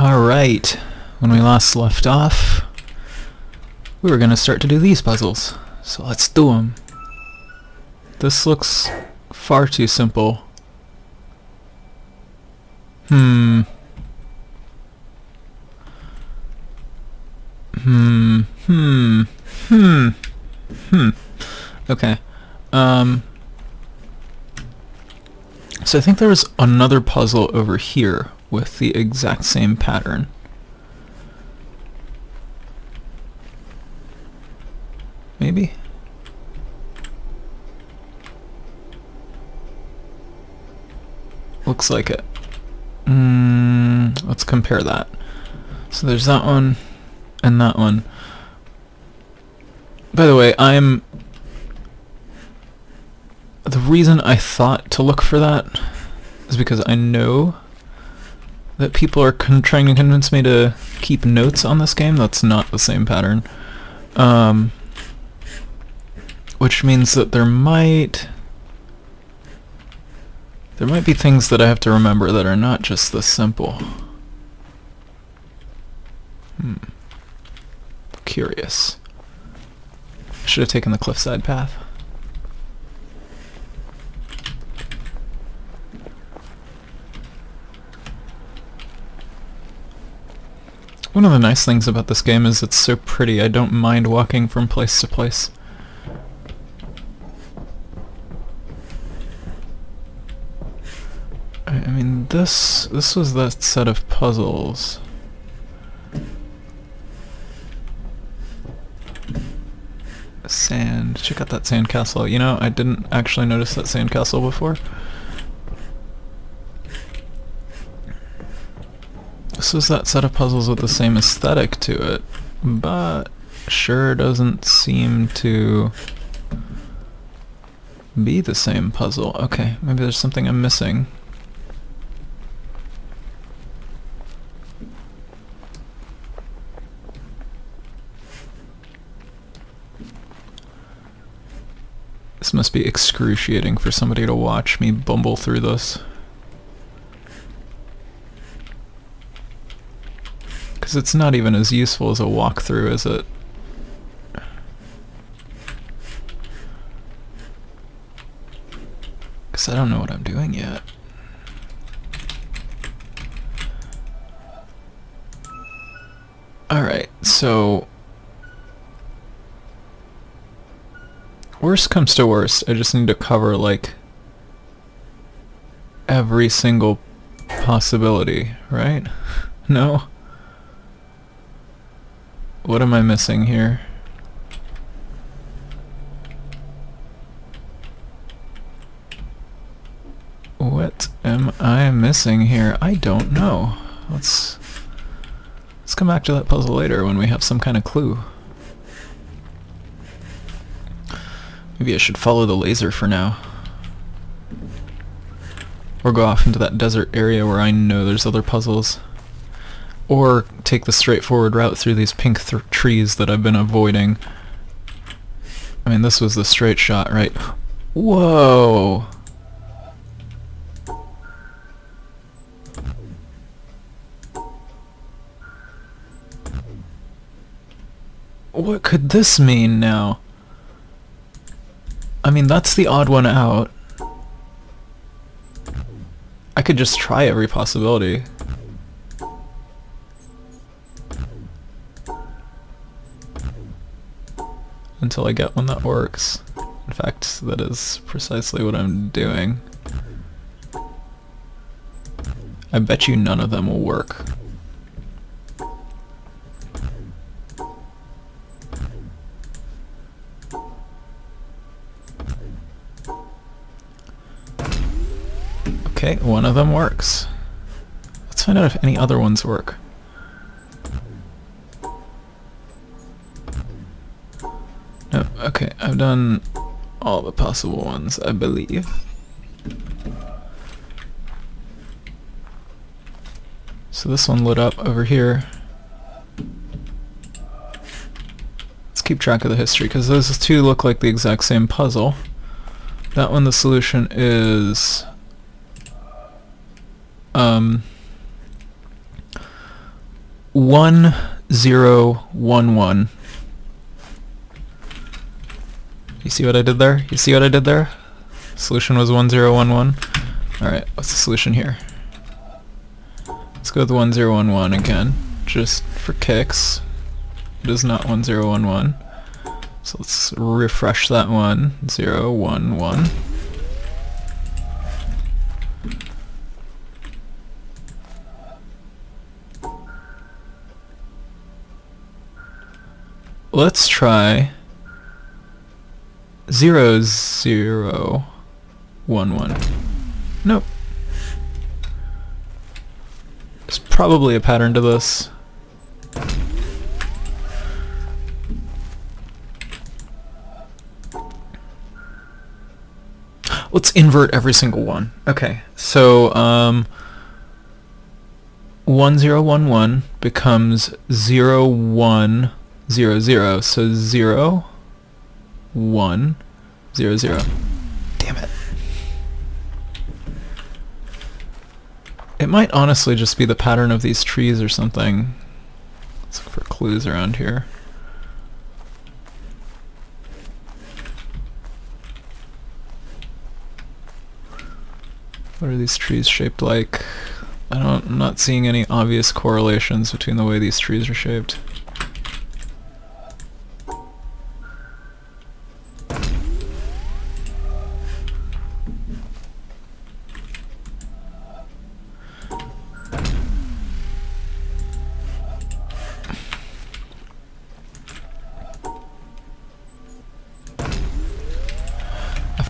Alright, when we last left off, we were going to start to do these puzzles. So let's do them. This looks far too simple. Hmm. Hmm. Hmm. Hmm. Hmm. Okay. Um. So I think there was another puzzle over here with the exact same pattern. Maybe? Looks like it. Mm, let's compare that. So there's that one and that one. By the way, I'm... The reason I thought to look for that is because I know that people are trying to convince me to keep notes on this game. That's not the same pattern. Um, which means that there might... There might be things that I have to remember that are not just this simple. Hmm. Curious. Should have taken the cliffside path. One of the nice things about this game is it's so pretty, I don't mind walking from place to place. I, mean, this this was that set of puzzles. Sand. Check out that sandcastle. You know, I didn't actually notice that sandcastle before. This is that set of puzzles with the same aesthetic to it, but sure doesn't seem to be the same puzzle. Okay, maybe there's something I'm missing. This must be excruciating for somebody to watch me bumble through this. Because it's not even as useful as a walkthrough, is it? Because I don't know what I'm doing yet. Alright, so... Worst comes to worst, I just need to cover, like, every single possibility, right? no? What am I missing here? What am I missing here? I don't know. Let's let's come back to that puzzle later when we have some kind of clue. Maybe I should follow the laser for now. Or go off into that desert area where I know there's other puzzles. Or take the straightforward route through these pink th trees that I've been avoiding. I mean, this was the straight shot, right? Whoa! What could this mean now? I mean, that's the odd one out. I could just try every possibility. Until I get one that works. In fact, that is precisely what I'm doing. I bet you none of them will work. Okay, one of them works. Let's find out if any other ones work. Okay, I've done all the possible ones, I believe. So this one lit up over here. Let's keep track of the history, because those two look like the exact same puzzle. That one the solution is um, one zero one one. You see what I did there? You see what I did there? Solution was one zero one one. Alright, what's the solution here? Let's go with 1011 again, just for kicks. It is not 1011. So let's refresh that one. 011. Let's try zero zero one one. Nope. There's probably a pattern to this. Let's invert every single one. Okay, so um, 1011 becomes 0100, so 0, 1, 0, 0. Damn it. It might honestly just be the pattern of these trees or something. Let's look for clues around here. What are these trees shaped like? I don't, I'm not seeing any obvious correlations between the way these trees are shaped.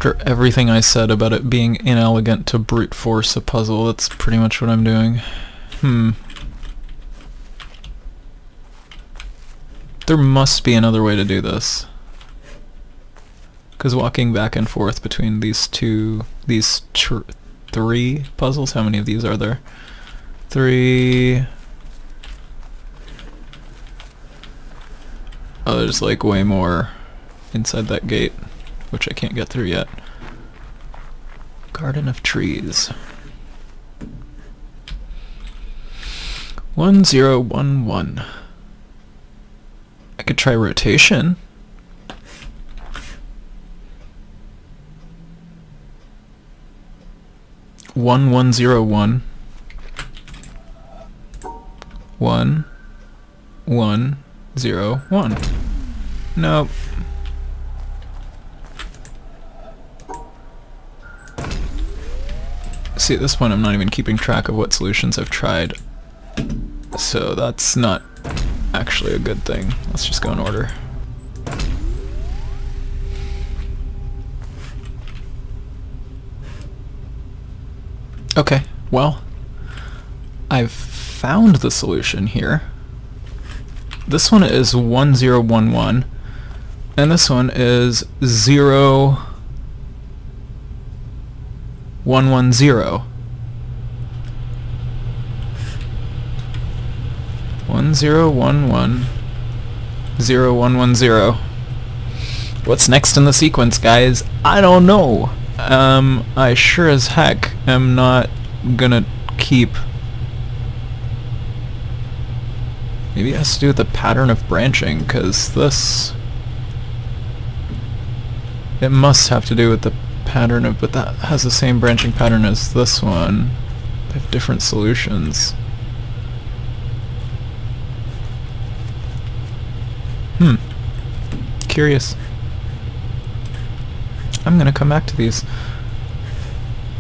After everything I said about it being inelegant to brute force a puzzle, that's pretty much what I'm doing. Hmm. There must be another way to do this. Because walking back and forth between these two, these three puzzles, how many of these are there? Three... Oh, there's like way more inside that gate which I can't get through yet. Garden of Trees. 1011. I could try rotation. One one zero one. One one zero one. Nope. See, at this point I'm not even keeping track of what solutions I've tried. So that's not actually a good thing. Let's just go in order. Okay, well, I've found the solution here. This one is 1011, and this one is 0 110. 1011 0110. What's next in the sequence, guys? I don't know. Um, I sure as heck am not gonna keep... Maybe it has to do with the pattern of branching, because this... It must have to do with the pattern of, but that has the same branching pattern as this one. They have different solutions. Hmm. Curious. I'm gonna come back to these.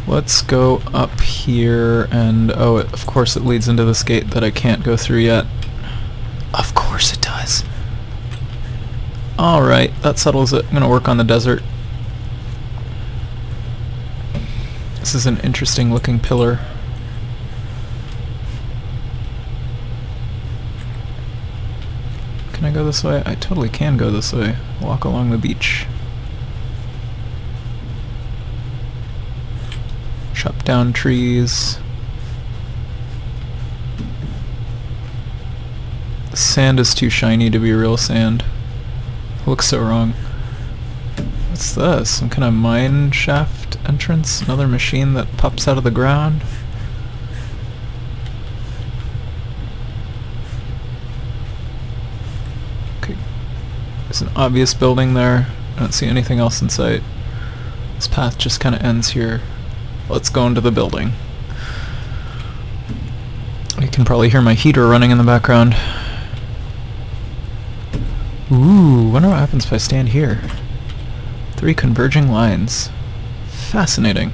Let's go up here and oh it, of course it leads into this gate that I can't go through yet. Of course it does. Alright, that settles it. I'm gonna work on the desert. This is an interesting looking pillar. Can I go this way? I totally can go this way. Walk along the beach. Chop down trees. The sand is too shiny to be real sand. Looks so wrong. What's this? Some kind of mine shaft entrance, another machine that pops out of the ground. Okay, there's an obvious building there. I don't see anything else in sight. This path just kind of ends here. Let's go into the building. You can probably hear my heater running in the background. Ooh, wonder what happens if I stand here. Three converging lines. Fascinating.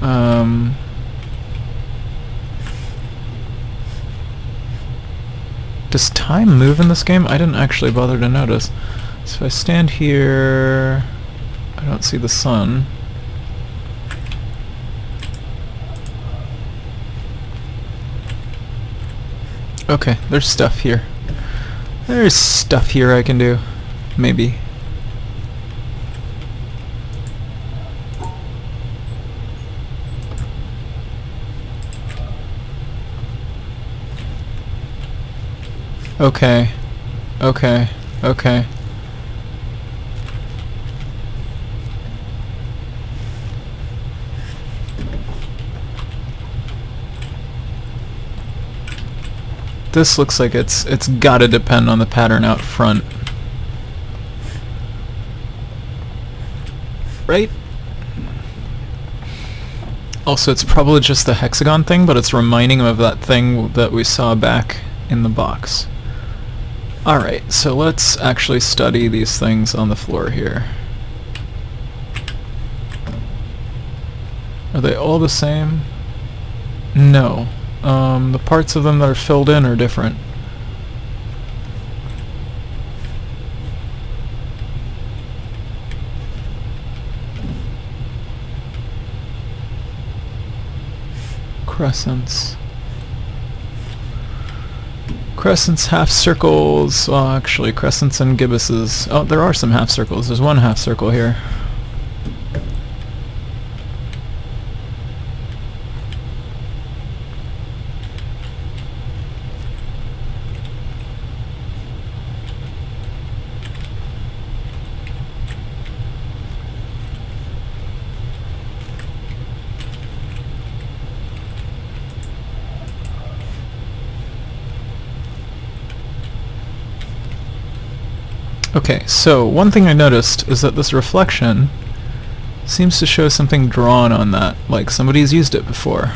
Um... Does time move in this game? I didn't actually bother to notice. So if I stand here... I don't see the sun. Okay, there's stuff here. There's stuff here I can do. Maybe. Okay. Okay. Okay. This looks like it's it's gotta depend on the pattern out front. Right? Also, it's probably just the hexagon thing, but it's reminding him of that thing that we saw back in the box. Alright, so let's actually study these things on the floor here. Are they all the same? No. Um, the parts of them that are filled in are different. Crescents. Crescents, half circles, well actually crescents and gibbuses. Oh, there are some half circles. There's one half circle here. Okay, so one thing I noticed is that this reflection seems to show something drawn on that, like somebody's used it before.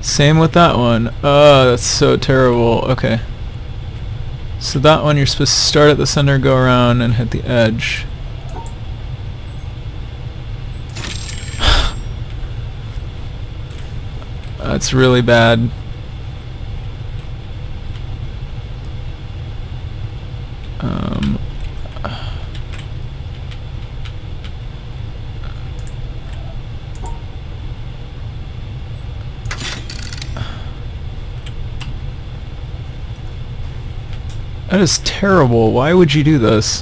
Same with that one. Oh, that's so terrible. Okay. So that one you're supposed to start at the center, go around, and hit the edge. that's really bad. That is terrible. Why would you do this?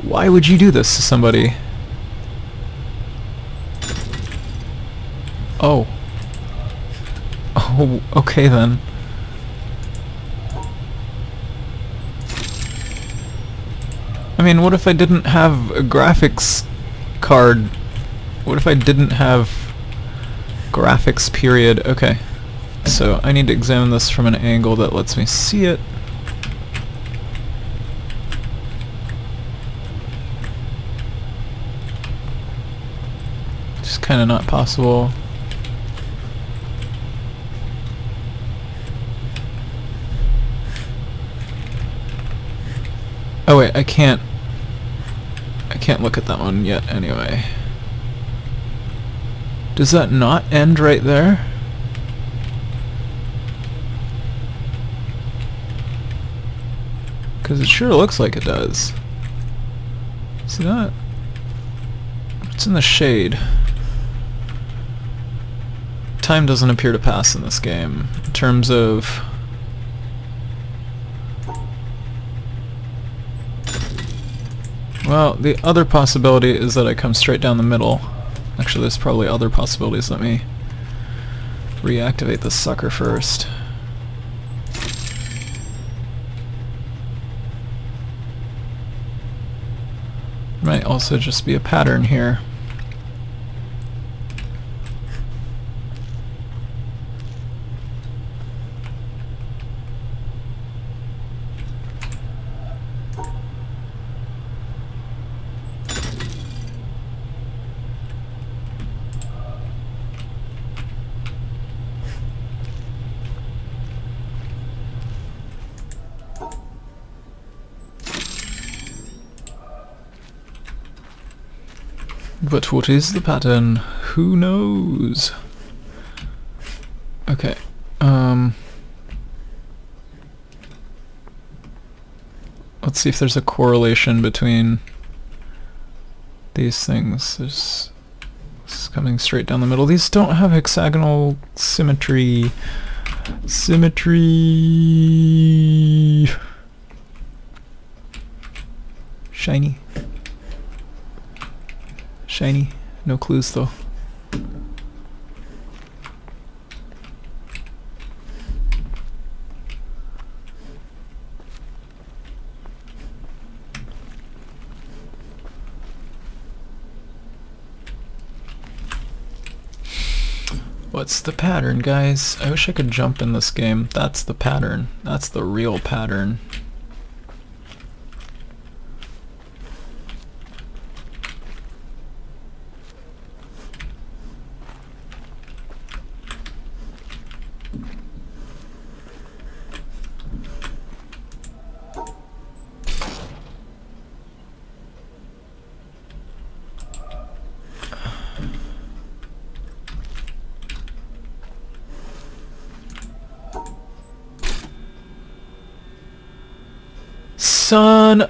Why would you do this to somebody? Oh. Oh, okay then. I mean, what if I didn't have a graphics card? What if I didn't have graphics period? Okay. So I need to examine this from an angle that lets me see it. Kind of not possible. Oh wait, I can't... I can't look at that one yet anyway. Does that not end right there? Because it sure looks like it does. See that? It's in the shade time doesn't appear to pass in this game. In terms of well the other possibility is that I come straight down the middle. Actually there's probably other possibilities. Let me reactivate the sucker first. Might also just be a pattern here But what is the pattern? Who knows? Okay. Um... Let's see if there's a correlation between these things. There's coming straight down the middle. These don't have hexagonal symmetry. Symmetry. Shiny. Shiny. No clues though. What's the pattern, guys? I wish I could jump in this game. That's the pattern. That's the real pattern.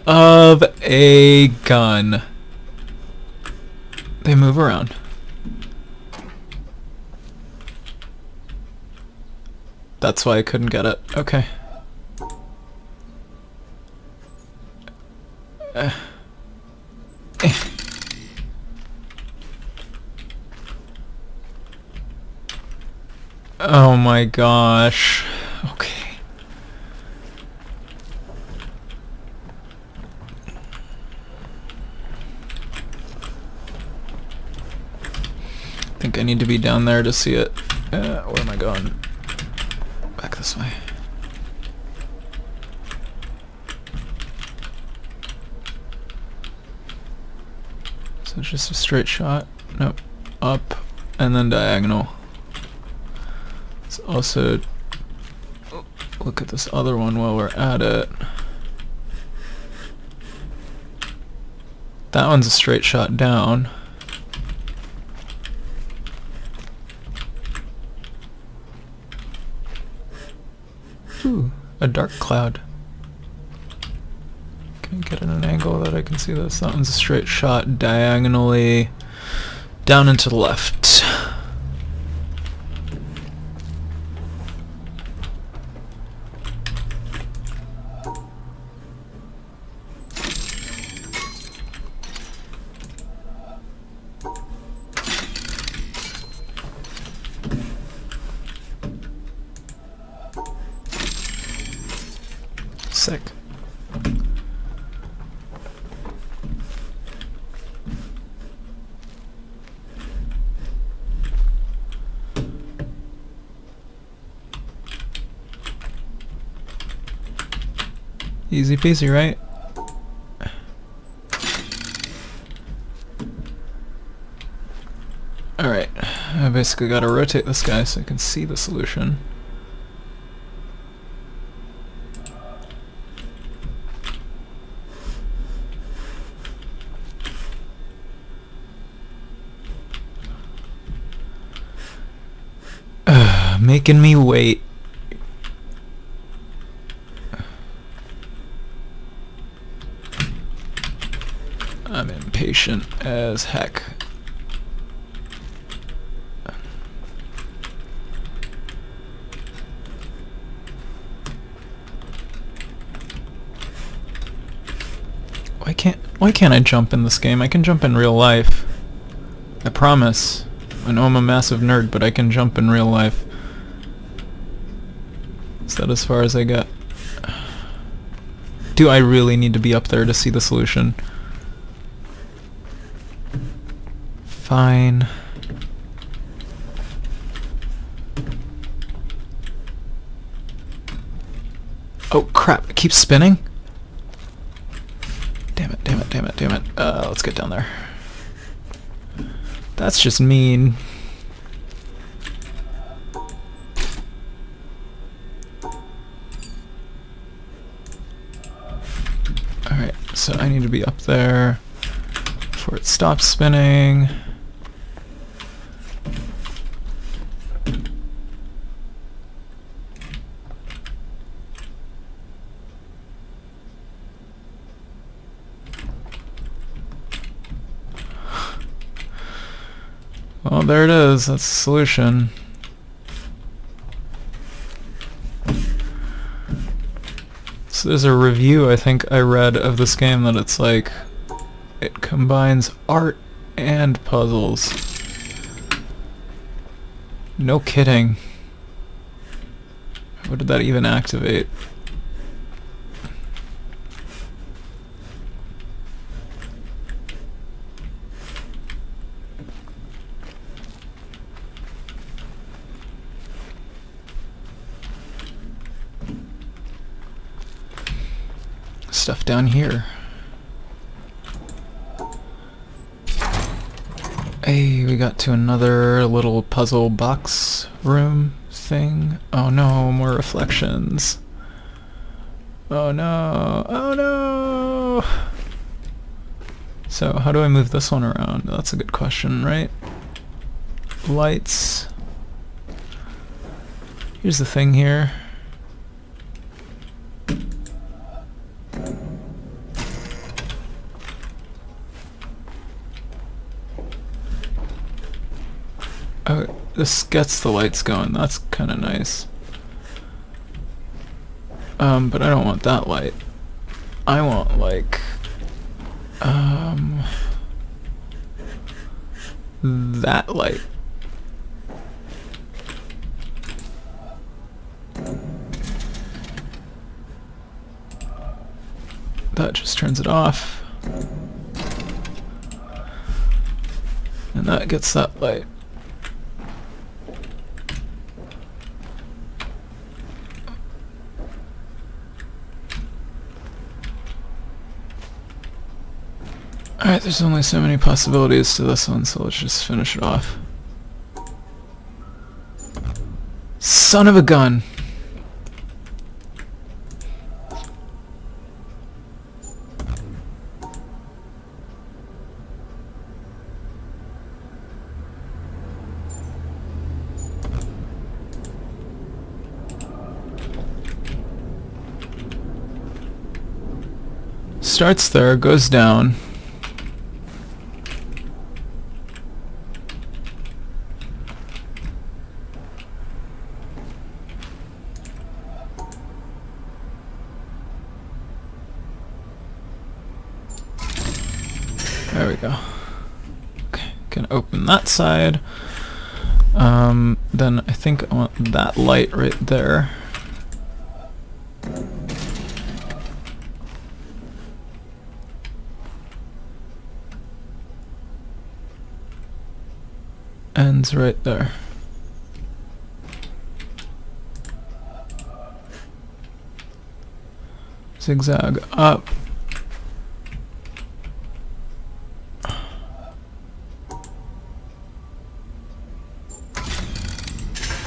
Of a gun. They move around. That's why I couldn't get it. Okay. Oh my gosh. Okay. Need to be down there to see it. Uh, where am I going? Back this way. So it's just a straight shot. Nope. Up and then diagonal. Let's also look at this other one while we're at it. That one's a straight shot down. Ooh, a dark cloud. Can I get at an angle that I can see this? That one's a straight shot diagonally down and to the left. Easy peasy, right? Alright, I basically gotta rotate this guy so I can see the solution. making me wait. I'm impatient as heck. Why can't why can't I jump in this game? I can jump in real life. I promise. I know I'm a massive nerd, but I can jump in real life. Is that as far as I get? Do I really need to be up there to see the solution? Fine. Oh crap, it keeps spinning? Damn it, damn it, damn it, damn it. Uh, let's get down there. That's just mean. Alright, so I need to be up there before it stops spinning. Well, there it is. That's the solution. So there's a review I think I read of this game that it's like it combines art and puzzles. No kidding. What did that even activate? Stuff down here. Hey, we got to another little puzzle box room thing. Oh no, more reflections. Oh no, oh no! So, how do I move this one around? That's a good question, right? Lights. Here's the thing here. Oh, this gets the lights going. That's kind of nice. Um, but I don't want that light. I want, like... Um... That light. That just turns it off. And that gets that light. Alright, there's only so many possibilities to this one, so let's just finish it off. Son of a gun! Starts there, goes down. There we go. Okay, can open that side. Um, then I think I want that light right there. Ends right there. Zigzag up.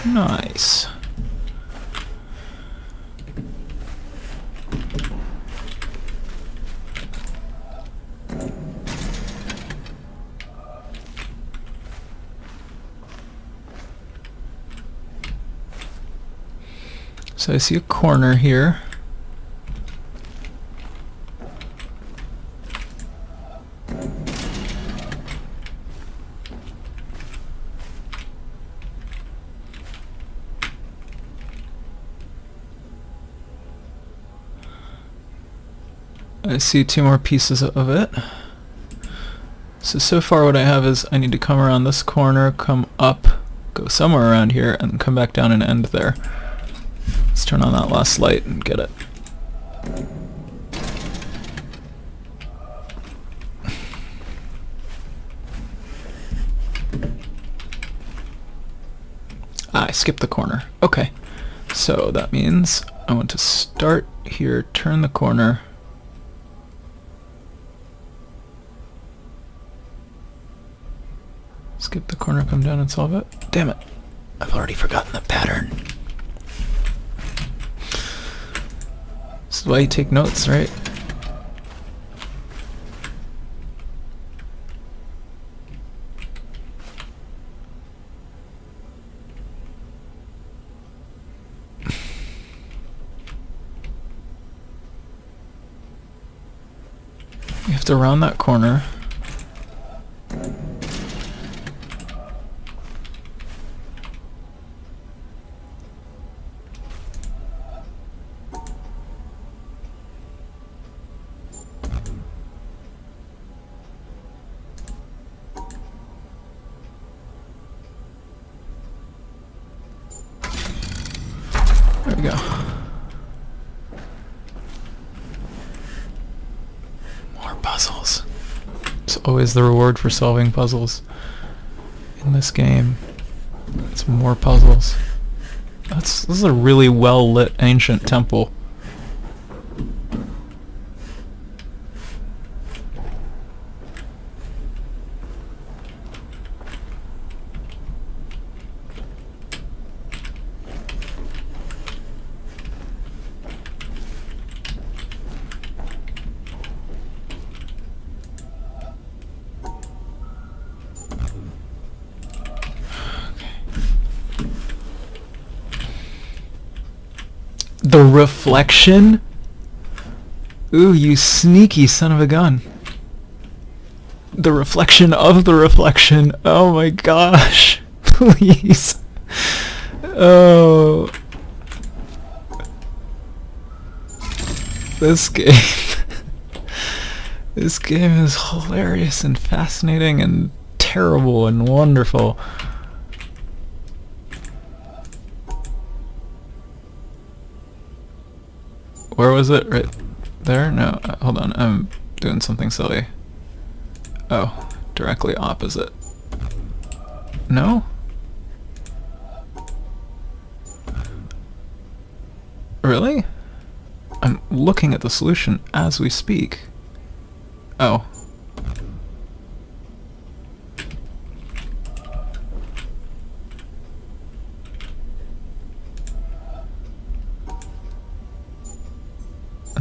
Nice. So I see a corner here. I see two more pieces of it. So, so far what I have is I need to come around this corner, come up, go somewhere around here, and come back down and end there. Let's turn on that last light and get it. Ah, I skipped the corner. Okay. So that means I want to start here, turn the corner, skip the corner, come down and solve it. Damn it. I've already forgotten the pattern. This is why you take notes, right? You have to round that corner. Always the reward for solving puzzles in this game. It's more puzzles. That's this is a really well lit ancient temple. The reflection? Ooh, you sneaky son of a gun. The reflection of the reflection. Oh my gosh. Please. Oh. This game. this game is hilarious and fascinating and terrible and wonderful. Where was it? Right there? No, uh, hold on. I'm doing something silly. Oh, directly opposite. No? Really? I'm looking at the solution as we speak. Oh.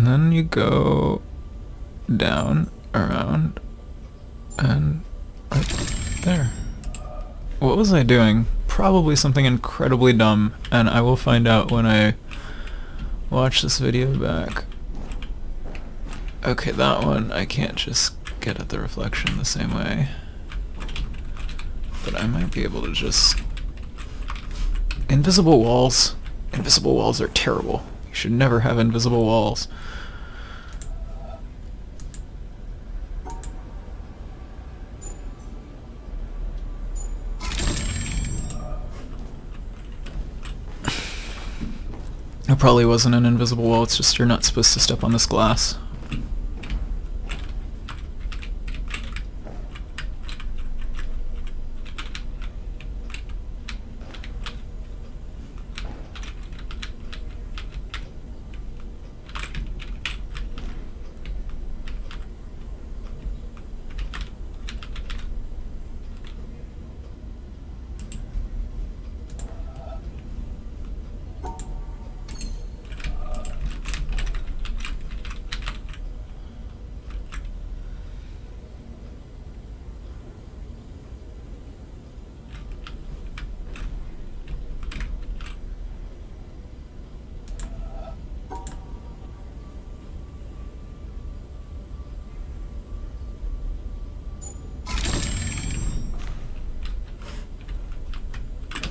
And then you go down, around, and right there. What was I doing? Probably something incredibly dumb, and I will find out when I watch this video back. Okay, that one, I can't just get at the reflection the same way. But I might be able to just... Invisible walls. Invisible walls are terrible. You should never have invisible walls. It probably wasn't an invisible wall, it's just you're not supposed to step on this glass.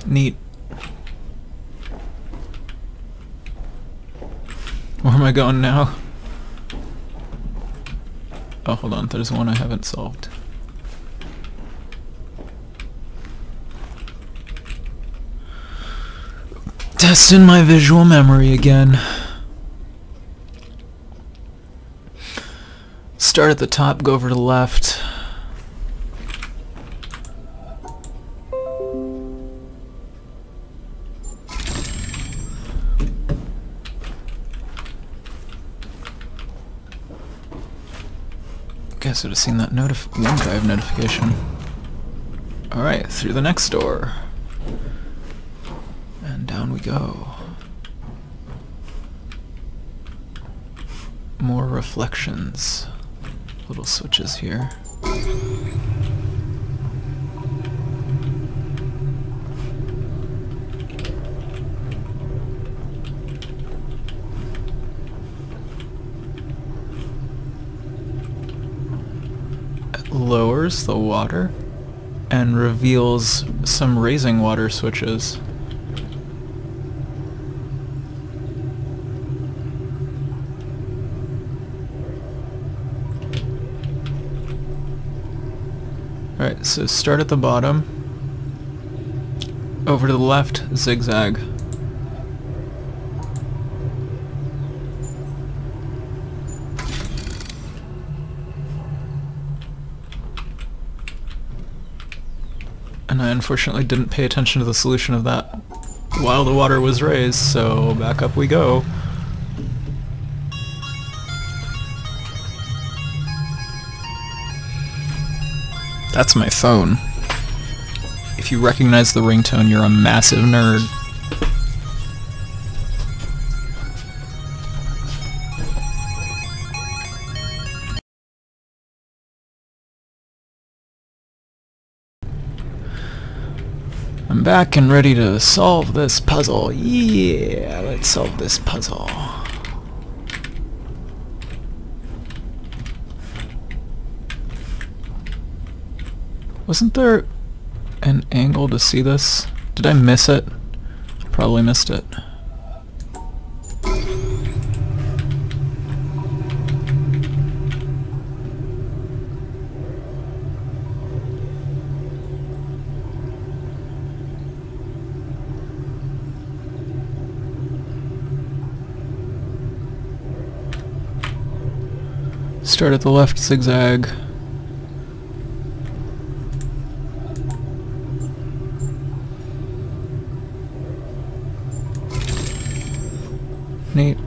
Neat. Where am I going now? Oh, hold on. There's one I haven't solved. Testing my visual memory again. Start at the top, go over to the left. I'd have seen that notif OneDrive notification. Alright, through the next door. And down we go. More reflections. Little switches here. Lowers the water and reveals some raising water switches. Alright, so start at the bottom. Over to the left, zigzag. Unfortunately didn't pay attention to the solution of that while the water was raised, so back up we go. That's my phone. If you recognize the ringtone, you're a massive nerd. Back and ready to solve this puzzle. Yeah, let's solve this puzzle. Wasn't there an angle to see this? Did I miss it? Probably missed it. Start at the left zigzag. Neat.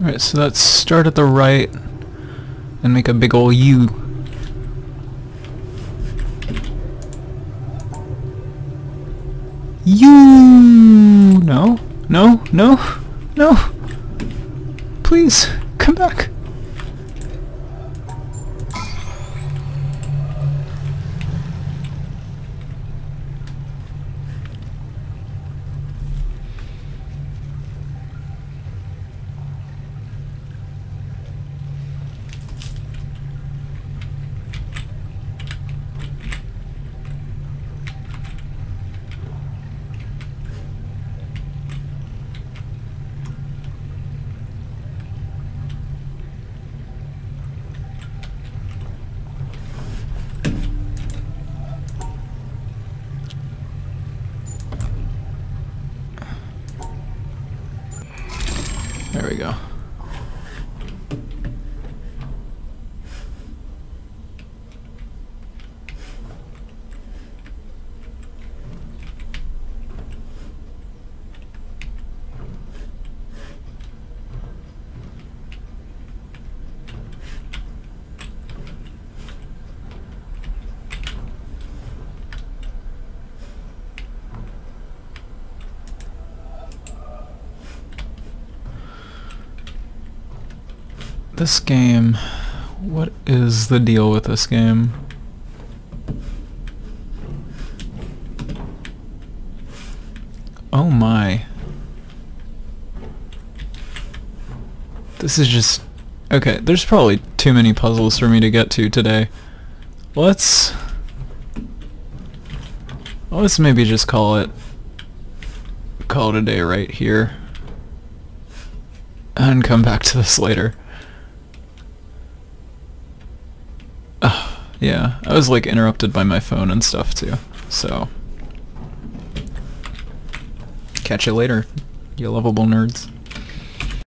Alright, so let's start at the right and make a big ol' U. U. No, no, no, no. Please, come back. This game... What is the deal with this game? Oh my. This is just... Okay, there's probably too many puzzles for me to get to today. Let's... Let's maybe just call it... Call it a day right here. And come back to this later. Uh, yeah, I was like interrupted by my phone and stuff too, so... Catch you later, you lovable nerds.